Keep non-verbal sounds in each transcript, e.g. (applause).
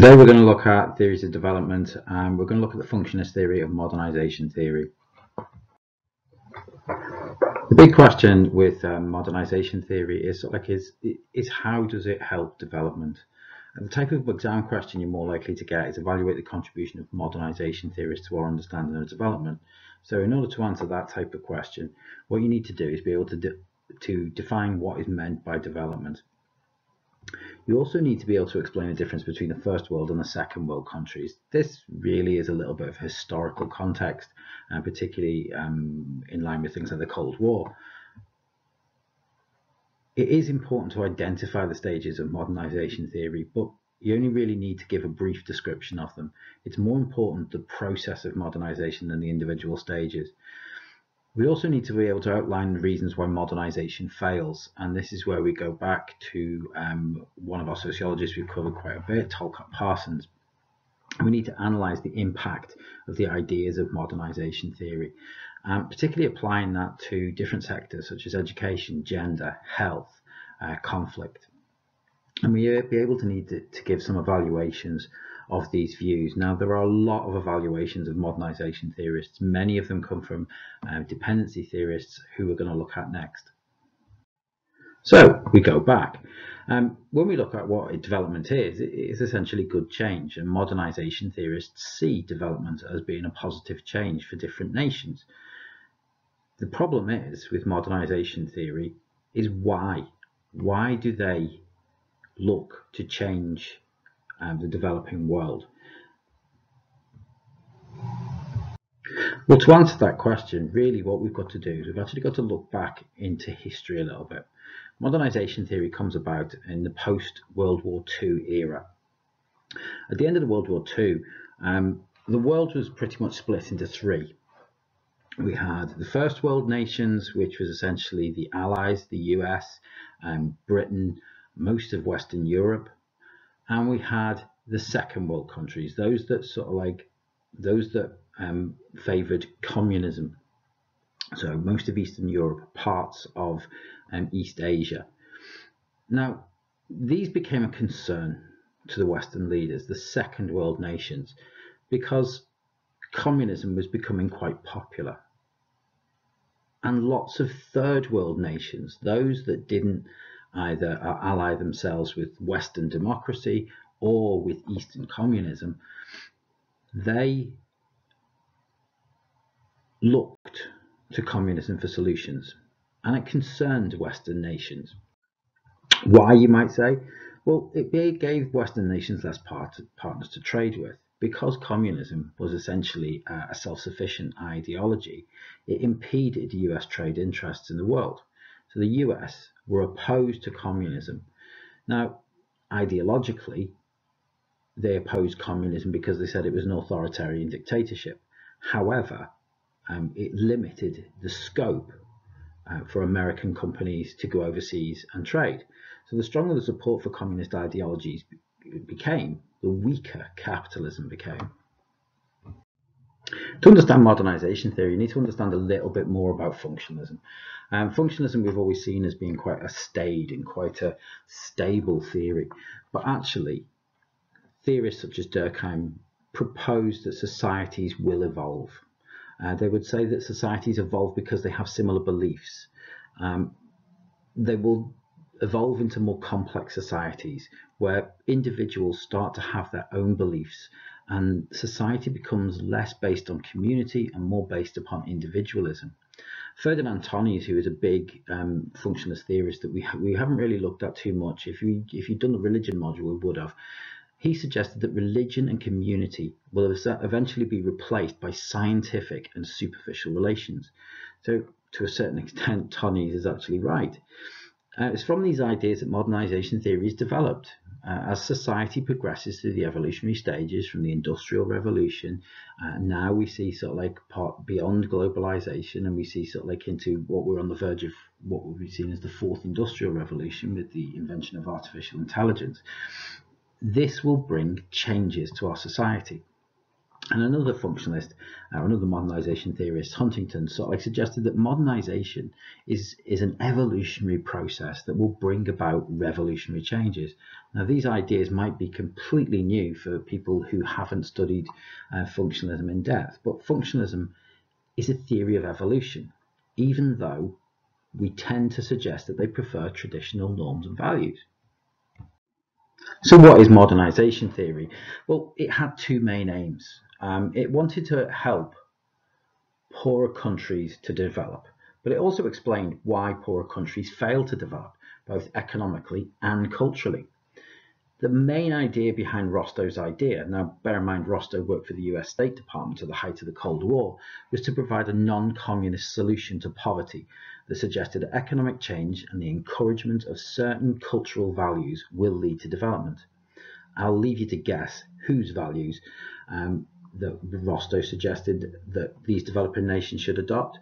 Today we're going to look at theories of development and we're going to look at the functionalist theory of modernization theory. The big question with um, modernization theory is like is is how does it help development? And the type of exam question you're more likely to get is evaluate the contribution of modernization theorists to our understanding of development. So in order to answer that type of question, what you need to do is be able to de to define what is meant by development. You also need to be able to explain the difference between the first world and the second world countries. This really is a little bit of historical context, and particularly um, in line with things like the Cold War. It is important to identify the stages of modernization theory, but you only really need to give a brief description of them. It's more important the process of modernization than the individual stages. We also need to be able to outline the reasons why modernization fails, and this is where we go back to um, one of our sociologists we've covered quite a bit, Talcott Parsons. We need to analyze the impact of the ideas of modernization theory, um, particularly applying that to different sectors such as education, gender, health, uh, conflict. And we'll be able to need to, to give some evaluations of these views. Now, there are a lot of evaluations of modernization theorists. Many of them come from uh, dependency theorists who we're going to look at next. So we go back. Um, when we look at what development is, it is essentially good change, and modernization theorists see development as being a positive change for different nations. The problem is with modernization theory is why. Why do they look to change the developing world? Well, to answer that question, really what we've got to do is we've actually got to look back into history a little bit. Modernization theory comes about in the post-World War II era. At the end of the World War II, um, the world was pretty much split into three. We had the first world nations, which was essentially the Allies, the US, um, Britain, most of Western Europe, and we had the second world countries, those that sort of like those that um, favoured communism. So most of Eastern Europe, parts of um, East Asia. Now, these became a concern to the Western leaders, the second world nations, because communism was becoming quite popular. And lots of third world nations, those that didn't either uh, ally themselves with Western democracy or with Eastern communism, they looked to communism for solutions and it concerned Western nations. Why, you might say? Well, it gave Western nations less part partners to trade with. Because communism was essentially uh, a self-sufficient ideology, it impeded US trade interests in the world. So the US were opposed to communism. Now, ideologically, they opposed communism because they said it was an authoritarian dictatorship. However, um, it limited the scope uh, for American companies to go overseas and trade. So the stronger the support for communist ideologies became, the weaker capitalism became. To understand modernization theory, you need to understand a little bit more about functionalism. Um, functionalism we've always seen as being quite a staid and quite a stable theory, but actually theorists such as Durkheim propose that societies will evolve. Uh, they would say that societies evolve because they have similar beliefs. Um, they will evolve into more complex societies where individuals start to have their own beliefs and society becomes less based on community and more based upon individualism. Ferdinand Tönnies, who is a big um, functionalist theorist that we ha we haven't really looked at too much. If we if you'd done the religion module, we would have. He suggested that religion and community will eventually be replaced by scientific and superficial relations. So, to a certain extent, Tönnies is actually right. Uh, it's from these ideas that modernization theory is developed. Uh, as society progresses through the evolutionary stages from the industrial revolution, uh, now we see sort of like part beyond globalization and we see sort of like into what we're on the verge of what we've seen as the fourth industrial revolution with the invention of artificial intelligence this will bring changes to our society. And another functionalist, uh, another modernization theorist, Huntington, sort of suggested that modernization is, is an evolutionary process that will bring about revolutionary changes. Now, these ideas might be completely new for people who haven't studied uh, functionalism in depth, but functionalism is a theory of evolution, even though we tend to suggest that they prefer traditional norms and values. So what is modernization theory? Well, it had two main aims. Um, it wanted to help poorer countries to develop, but it also explained why poorer countries fail to develop, both economically and culturally. The main idea behind Rostow's idea, now bear in mind Rostow worked for the US State Department at the height of the Cold War, was to provide a non-communist solution to poverty that suggested that economic change and the encouragement of certain cultural values will lead to development. I'll leave you to guess whose values um, that Rostow suggested that these developing nations should adopt.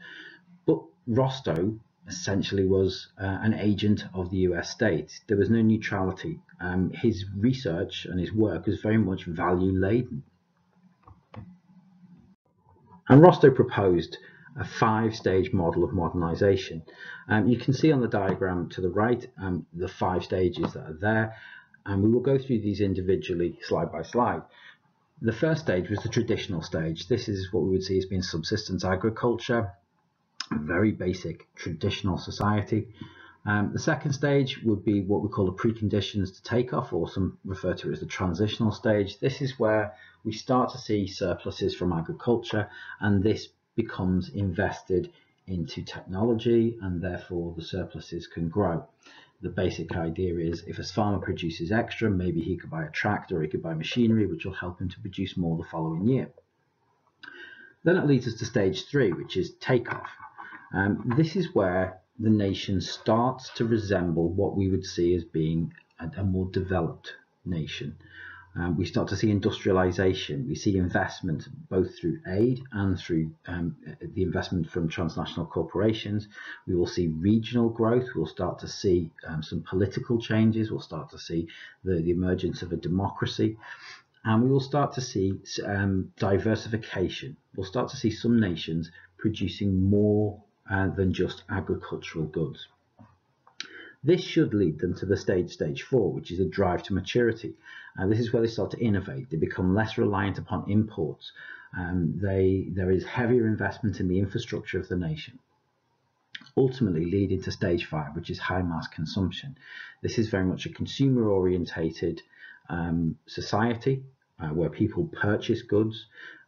But Rostow essentially was uh, an agent of the US state. There was no neutrality. Um, his research and his work was very much value laden. And Rostow proposed a five stage model of modernization. Um, you can see on the diagram to the right um, the five stages that are there, and we will go through these individually slide by slide. The first stage was the traditional stage. This is what we would see as being subsistence agriculture, a very basic traditional society. Um, the second stage would be what we call the preconditions to takeoff, or some refer to it as the transitional stage. This is where we start to see surpluses from agriculture, and this becomes invested into technology, and therefore the surpluses can grow the basic idea is if a farmer produces extra, maybe he could buy a tractor or he could buy machinery, which will help him to produce more the following year. Then it leads us to stage three, which is takeoff. Um, this is where the nation starts to resemble what we would see as being a, a more developed nation. Um, we start to see industrialization. We see investment both through aid and through um, the investment from transnational corporations. We will see regional growth. We'll start to see um, some political changes. We'll start to see the, the, emergence of a democracy. And we will start to see um, diversification. We'll start to see some nations producing more uh, than just agricultural goods. This should lead them to the stage, stage four, which is a drive to maturity. Uh, this is where they start to innovate. They become less reliant upon imports. Um, they, there is heavier investment in the infrastructure of the nation ultimately leading to stage five, which is high mass consumption. This is very much a consumer orientated um, society uh, where people purchase goods.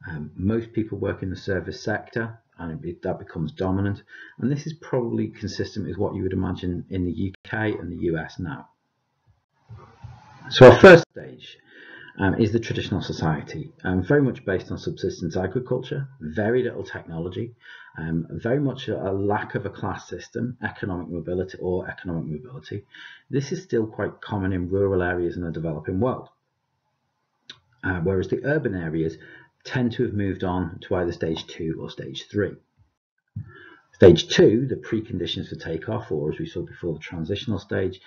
Um, most people work in the service sector and it, that becomes dominant. And this is probably consistent with what you would imagine in the UK and the US now. So our first stage um, is the traditional society, um, very much based on subsistence agriculture, very little technology, um, very much a, a, lack of a class system, economic mobility or economic mobility. This is still quite common in rural areas in the developing world. Uh, whereas the urban areas tend to have moved on to either stage two or stage three. Stage two, the preconditions for takeoff, or as we saw before, the transitional stage,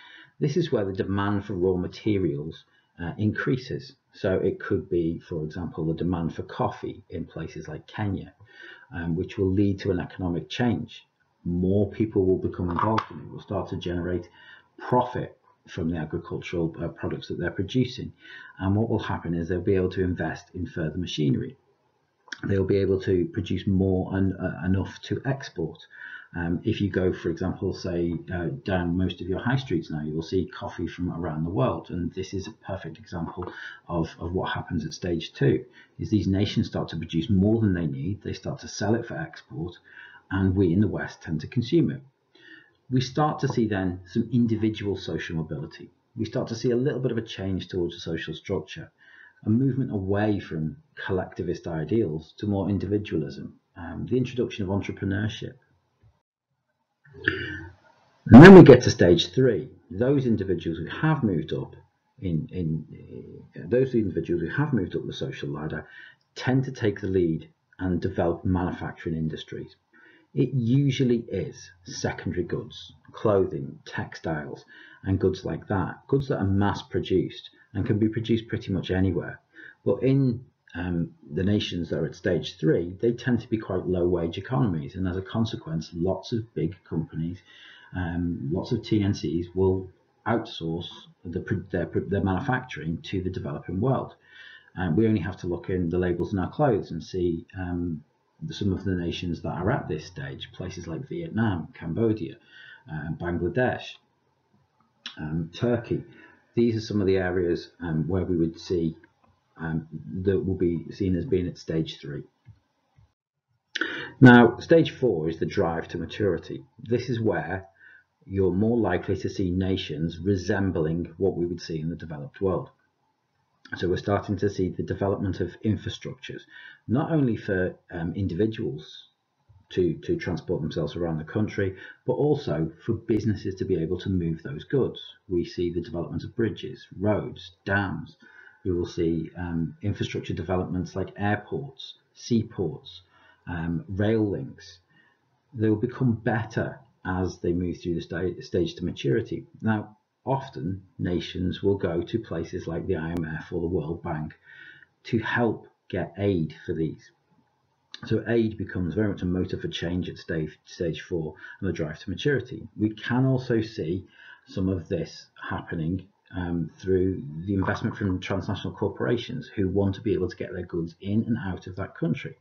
this is where the demand for raw materials uh, increases. So it could be, for example, the demand for coffee in places like Kenya, um, which will lead to an economic change. More people will become involved in it, will start to generate profit from the agricultural uh, products that they're producing. And what will happen is they'll be able to invest in further machinery. They'll be able to produce more and uh, enough to export. Um, if you go, for example, say uh, down most of your high streets now, you will see coffee from around the world. And this is a perfect example of, of what happens at stage two, is these nations start to produce more than they need. They start to sell it for export. And we in the West tend to consume it we start to see then some individual social mobility. We start to see a little bit of a change towards a social structure, a movement away from collectivist ideals to more individualism, um, the introduction of entrepreneurship. And then we get to stage three, those individuals who have moved up in, in uh, those individuals who have moved up the social ladder tend to take the lead and develop manufacturing industries. It usually is secondary goods, clothing, textiles, and goods like that. Goods that are mass produced and can be produced pretty much anywhere. But in um, the nations that are at stage three, they tend to be quite low wage economies. And as a consequence, lots of big companies, um, lots of TNCs will outsource the, their, their manufacturing to the developing world. Um, we only have to look in the labels in our clothes and see um, some of the nations that are at this stage, places like Vietnam, Cambodia, uh, Bangladesh, um, Turkey. These are some of the areas um, where we would see um, that will be seen as being at stage three. Now, stage four is the drive to maturity. This is where you're more likely to see nations resembling what we would see in the developed world. So we're starting to see the development of infrastructures, not only for um, individuals to, to transport themselves around the country, but also for businesses to be able to move those goods. We see the development of bridges, roads, dams. We will see um, infrastructure developments like airports, seaports, um, rail links. They will become better as they move through the stage to maturity. Now, often nations will go to places like the IMF or the World Bank to help get aid for these. So aid becomes very much a motor for change at stage, stage four and the drive to maturity. We can also see some of this happening um, through the investment from transnational corporations who want to be able to get their goods in and out of that country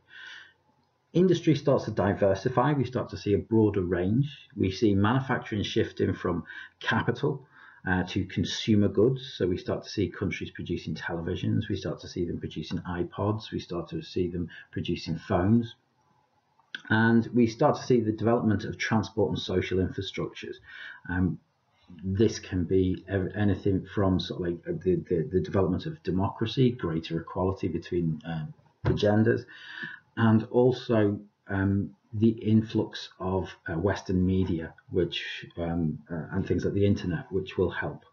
industry starts to diversify. We start to see a broader range. We see manufacturing shifting from capital uh, to consumer goods. So we start to see countries producing televisions. We start to see them producing iPods. We start to see them producing phones. And we start to see the development of transport and social infrastructures. Um, this can be anything from sort of like the, the, the development of democracy, greater equality between um, the genders, and also um, the influx of uh, Western media, which um, uh, and things like the internet, which will help.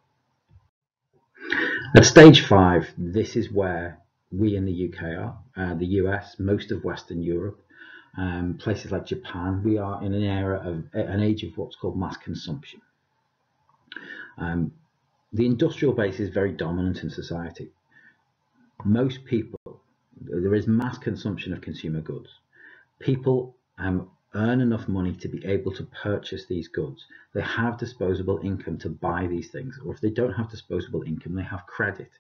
At stage five, this is where we in the UK are, uh, the US, most of Western Europe, um, places like Japan. We are in an era of an age of what's called mass consumption. Um, the industrial base is very dominant in society. Most people there is mass consumption of consumer goods. People um, earn enough money to be able to purchase these goods. They have disposable income to buy these things, or if they don't have disposable income, they have credit.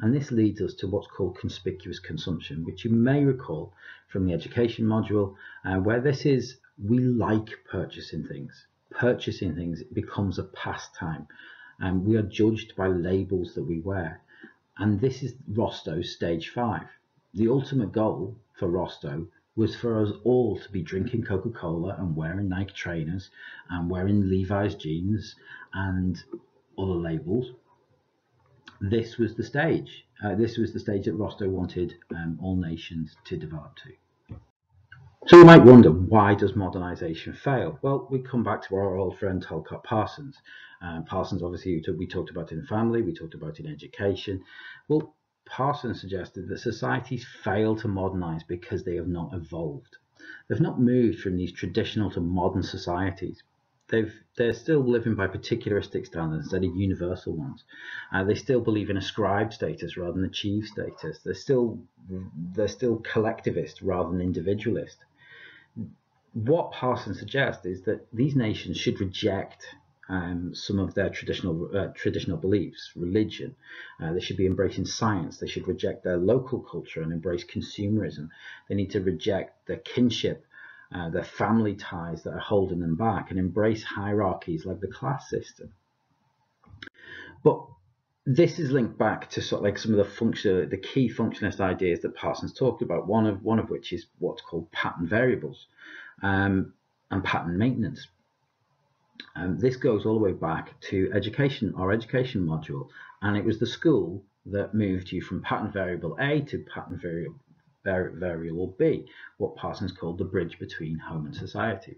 And this leads us to what's called conspicuous consumption, which you may recall from the education module, uh, where this is we like purchasing things. Purchasing things becomes a pastime, and we are judged by labels that we wear. And this is Rostow's stage five the ultimate goal for Rostow was for us all to be drinking Coca-Cola and wearing Nike trainers and wearing Levi's jeans and other labels. This was the stage. Uh, this was the stage that Rostow wanted um, all nations to develop to. So you might wonder, why does modernisation fail? Well, we come back to our old friend Talcott Parsons. Um, Parsons, obviously, we talked about in family, we talked about in education. Well, Parsons suggested that societies fail to modernize because they have not evolved. They've not moved from these traditional to modern societies. They've, they're still living by particularistic standards instead of universal ones. Uh, they still believe in ascribed status rather than achieved status. They're still, they're still collectivist rather than individualist. What Parsons suggests is that these nations should reject um, some of their traditional uh, traditional beliefs, religion. Uh, they should be embracing science. They should reject their local culture and embrace consumerism. They need to reject their kinship, uh, their family ties that are holding them back, and embrace hierarchies like the class system. But this is linked back to sort of like some of the function, the key functionalist ideas that Parsons talked about. One of one of which is what's called pattern variables um, and pattern maintenance um, this goes all the way back to education, our education module, and it was the school that moved you from pattern variable A to pattern variable, B, what Parsons called the bridge between home and society.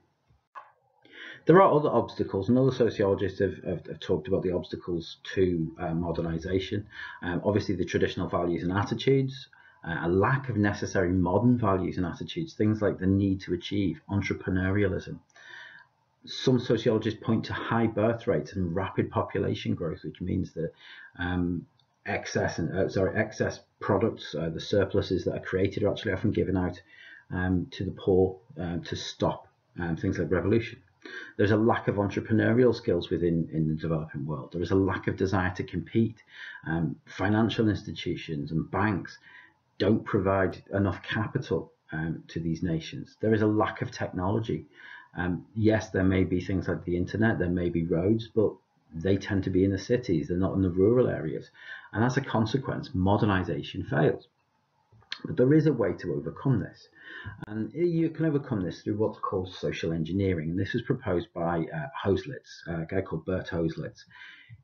There are other obstacles, and other sociologists have, have, have talked about the obstacles to uh, modernisation. Um, obviously, the traditional values and attitudes, uh, a lack of necessary modern values and attitudes, things like the need to achieve, entrepreneurialism, some sociologists point to high birth rates and rapid population growth, which means that um, excess and uh, sorry excess products, uh, the surpluses that are created are actually often given out um, to the poor uh, to stop um, things like revolution. There's a lack of entrepreneurial skills within in the developing world. There is a lack of desire to compete. Um, financial institutions and banks don't provide enough capital um, to these nations. There is a lack of technology. Um, yes, there may be things like the internet, there may be roads, but they tend to be in the cities, they're not in the rural areas. And as a consequence, modernization fails. But there is a way to overcome this. And you can overcome this through what's called social engineering. And this was proposed by uh, Hoselitz, a guy called Bert Hoselitz.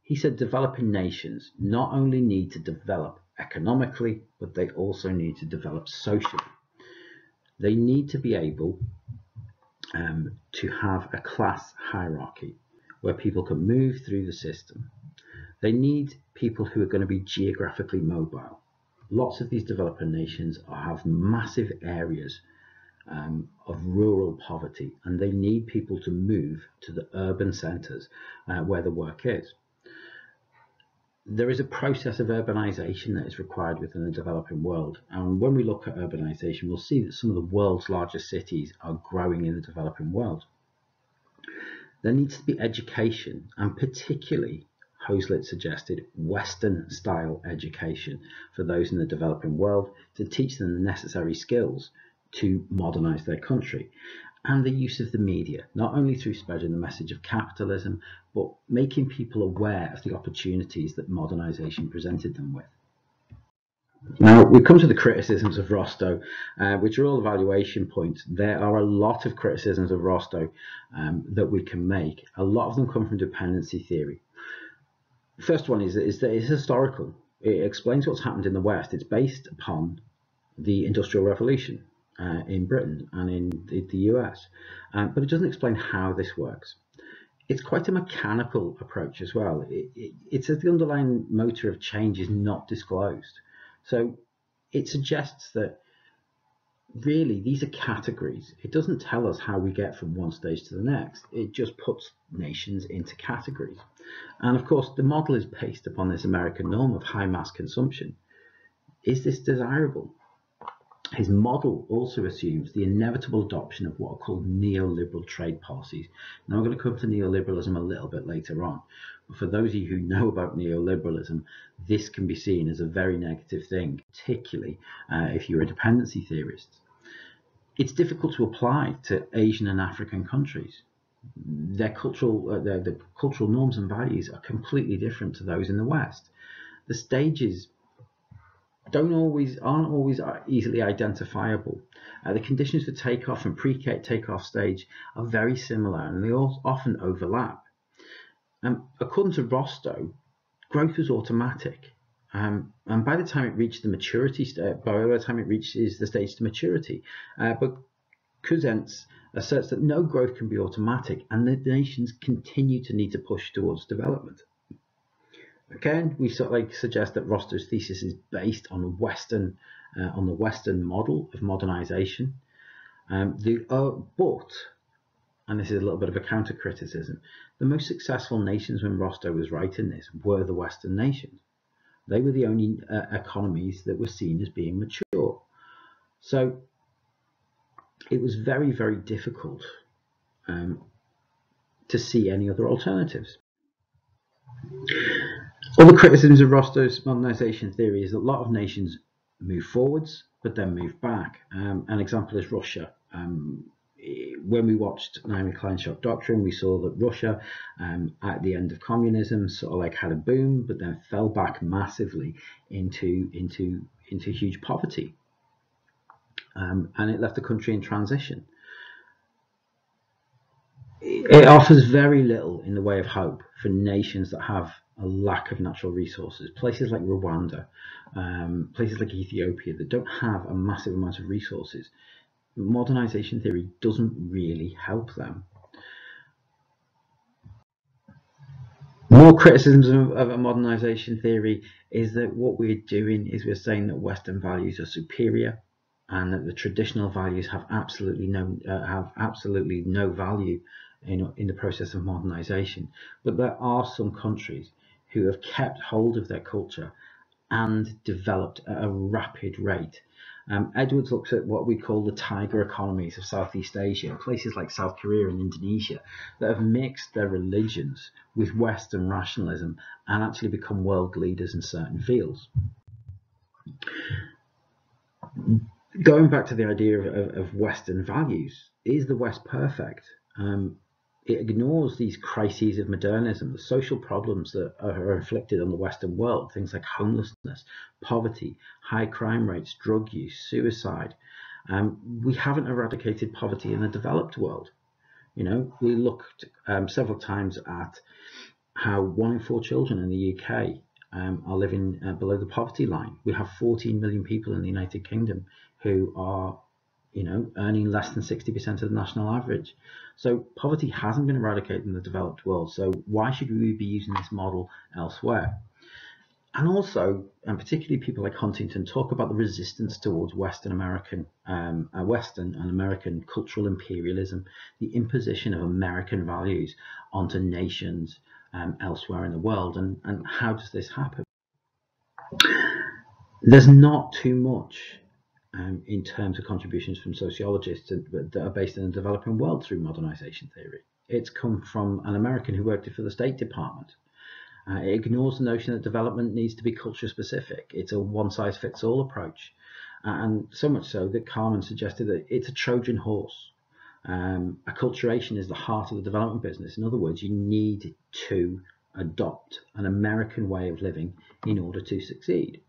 He said developing nations not only need to develop economically, but they also need to develop socially. They need to be able um, to have a class hierarchy where people can move through the system. They need people who are going to be geographically mobile. Lots of these developing nations have massive areas um, of rural poverty and they need people to move to the urban centres uh, where the work is. There is a process of urbanisation that is required within the developing world and when we look at urbanisation we'll see that some of the world's largest cities are growing in the developing world. There needs to be education and particularly Hoselitz suggested Western style education for those in the developing world to teach them the necessary skills to modernize their country and the use of the media, not only through spreading the message of capitalism, but making people aware of the opportunities that modernization presented them with. Now, we come to the criticisms of Rostow, uh, which are all evaluation points. There are a lot of criticisms of Rostow um, that we can make. A lot of them come from dependency theory. First one is, is that it's historical. It explains what's happened in the West. It's based upon the Industrial Revolution uh, in Britain and in the, the US, um, but it doesn't explain how this works. It's quite a mechanical approach as well. It, it, it says the underlying motor of change is not disclosed. So it suggests that really these are categories. It doesn't tell us how we get from one stage to the next. It just puts nations into categories. And of course, the model is based upon this American norm of high mass consumption. Is this desirable? His model also assumes the inevitable adoption of what are called neoliberal trade policies. Now, I'm going to come to neoliberalism a little bit later on. But for those of you who know about neoliberalism, this can be seen as a very negative thing, particularly uh, if you're a dependency theorist. It's difficult to apply to Asian and African countries. Their cultural, uh, their, the cultural norms and values are completely different to those in the West. The stages don't always aren't always easily identifiable. Uh, the conditions for takeoff and pre-takeoff stage are very similar and they all often overlap. Um, according to Rostow, growth was automatic. Um, and by the time it reached the maturity state, by the time it reaches the stage to maturity, uh, but Cousens asserts that no growth can be automatic and that nations continue to need to push towards development. Again, we sort of like suggest that Rostow's thesis is based on Western, uh, on the Western model of modernization. Um, the uh, but, and this is a little bit of a counter criticism, the most successful nations when Rostow was writing this were the Western nations. They were the only uh, economies that were seen as being mature. So it was very, very difficult um, to see any other alternatives. Other criticisms of Rostow's modernization theory is that a lot of nations move forwards but then move back. Um, an example is Russia. Um, when we watched Naomi Klein's Shock Doctrine, we saw that Russia, um, at the end of communism, sort of like had a boom, but then fell back massively into into into huge poverty, um, and it left the country in transition. It offers very little in the way of hope for nations that have a lack of natural resources. Places like Rwanda, um, places like Ethiopia that don't have a massive amount of resources. Modernization theory doesn't really help them. More criticisms of, of a modernization theory is that what we're doing is we're saying that Western values are superior and that the traditional values have absolutely no uh, have absolutely no value in, in the process of modernization. But there are some countries who have kept hold of their culture and developed at a rapid rate. Um, Edwards looks at what we call the tiger economies of Southeast Asia, places like South Korea and Indonesia, that have mixed their religions with Western rationalism and actually become world leaders in certain fields. Going back to the idea of, of Western values, is the West perfect? Um, it ignores these crises of modernism, the social problems that are inflicted on the Western world, things like homelessness, poverty, high crime rates, drug use, suicide. Um, we haven't eradicated poverty in the developed world. You know, we looked um, several times at how one in four children in the UK um, are living uh, below the poverty line. We have 14 million people in the United Kingdom who are you know, earning less than 60% of the national average. So poverty hasn't been eradicated in the developed world. So why should we be using this model elsewhere? And also, and particularly people like Huntington, talk about the resistance towards Western American, um, uh, Western and American cultural imperialism, the imposition of American values onto nations um, elsewhere in the world. And, and how does this happen? There's not too much um, in terms of contributions from sociologists that are based in the developing world through modernization theory. It's come from an American who worked for the State Department. Uh, it ignores the notion that development needs to be culture specific. It's a one size fits all approach. Uh, and so much so that Carmen suggested that it's a Trojan horse. Um, acculturation is the heart of the development business. In other words, you need to adopt an American way of living in order to succeed.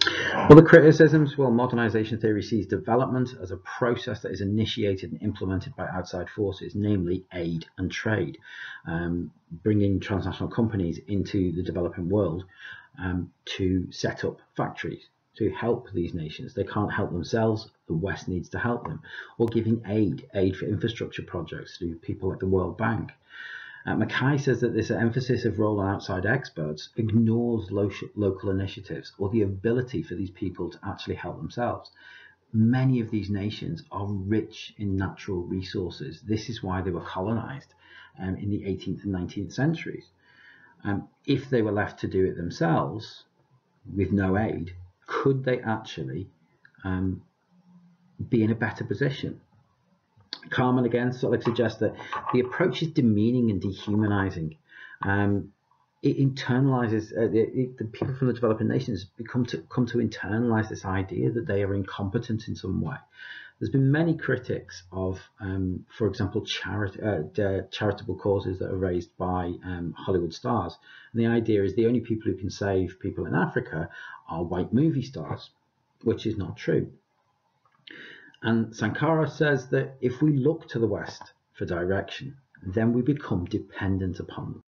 The criticisms, well, modernization theory sees development as a process that is initiated and implemented by outside forces, namely aid and trade, um, bringing transnational companies into the developing world um, to set up factories to help these nations. They can't help themselves, the West needs to help them, or giving aid, aid for infrastructure projects through people like the World Bank. Uh, Mackay says that this emphasis of role on outside experts ignores lo local initiatives or the ability for these people to actually help themselves. Many of these nations are rich in natural resources. This is why they were colonized um, in the 18th and 19th centuries. Um, if they were left to do it themselves with no aid, could they actually um, be in a better position? Carmen again sort of suggests that the approach is demeaning and dehumanizing. Um, it internalizes uh, the, the, people from the developing nations become to come to internalize this idea that they are incompetent in some way. There's been many critics of, um, for example, charit uh, charitable causes that are raised by um, Hollywood stars. And the idea is the only people who can save people in Africa are white movie stars, which is not true. And Sankara says that if we look to the West for direction, then we become dependent upon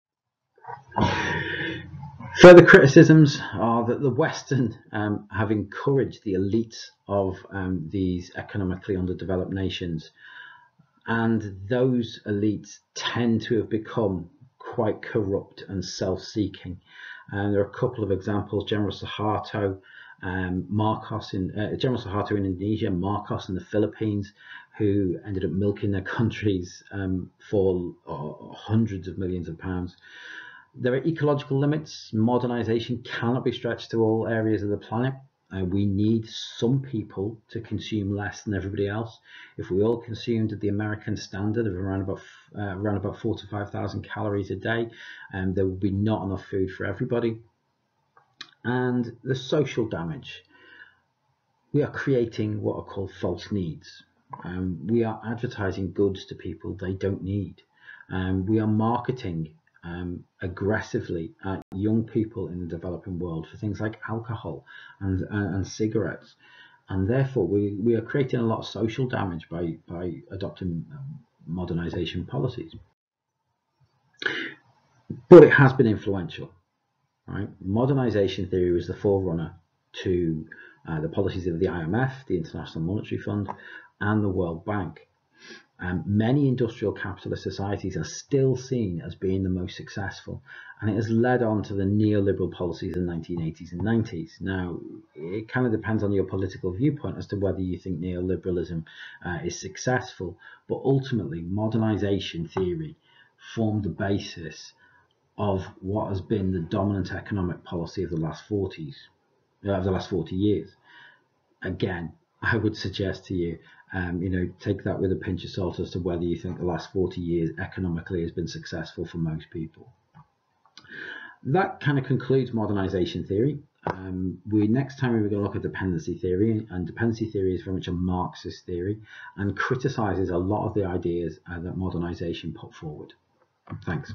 them. Further criticisms are that the Western um, have encouraged the elites of um, these economically underdeveloped nations, and those elites tend to have become quite corrupt and self-seeking. And there are a couple of examples. General Suharto um, Marcos in uh, General Suharto in Indonesia, Marcos in the Philippines, who ended up milking their (laughs) countries um, for uh, hundreds of millions of pounds. There are ecological limits. Modernization cannot be stretched to all areas of the planet. Uh, we need some people to consume less than everybody else. If we all consumed at the American standard of around about uh, around about four to five thousand calories a day, um, there would be not enough food for everybody and the social damage. We are creating what are called false needs. Um, we are advertising goods to people they don't need. Um, we are marketing um, aggressively at young people in the developing world for things like alcohol and, uh, and cigarettes. And therefore, we, we are creating a lot of social damage by, by adopting um, modernization policies. But it has been influential. Right? Modernization theory was the forerunner to uh, the policies of the IMF, the International Monetary Fund, and the World Bank. Um, many industrial capitalist societies are still seen as being the most successful, and it has led on to the neoliberal policies in the 1980s and 90s. Now, it kind of depends on your political viewpoint as to whether you think neoliberalism uh, is successful, but ultimately, modernization theory formed the basis of what has been the dominant economic policy of the last 40s, uh, of the last 40 years. Again, I would suggest to you, um, you know, take that with a pinch of salt as to whether you think the last 40 years economically has been successful for most people. That kind of concludes modernization theory. Um, we next time we're going to look at dependency theory, and dependency theory is very much a Marxist theory and criticizes a lot of the ideas uh, that modernization put forward. Thanks.